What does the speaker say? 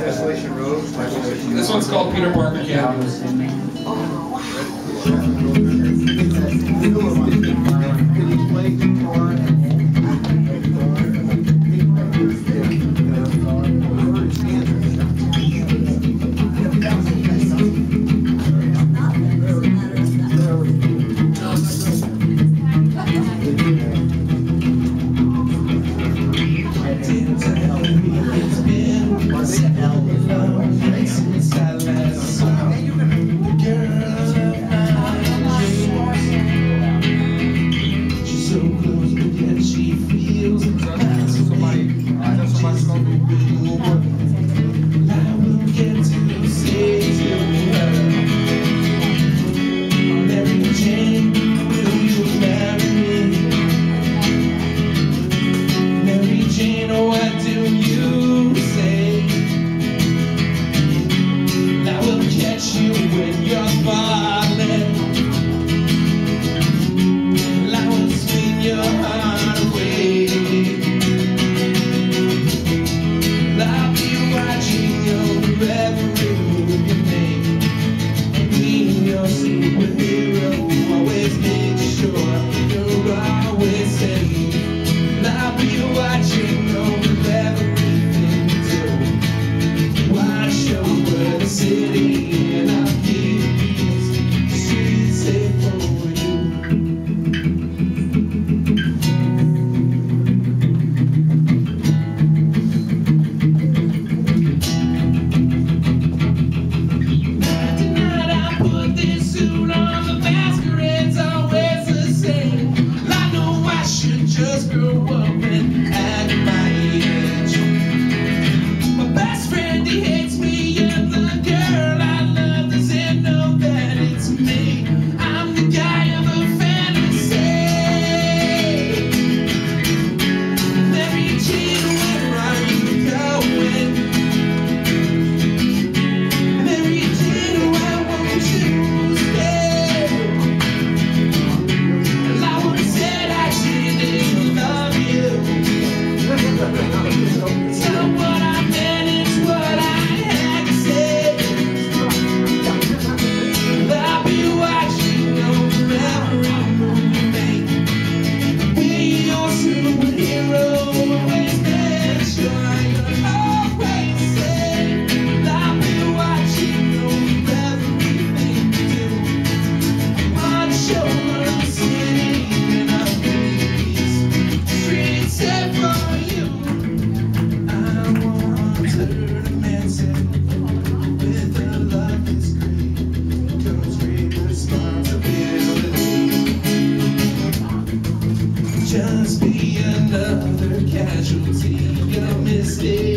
Desolation Road. This one's called Peter Parker Camp. just be another casualty, a mistake.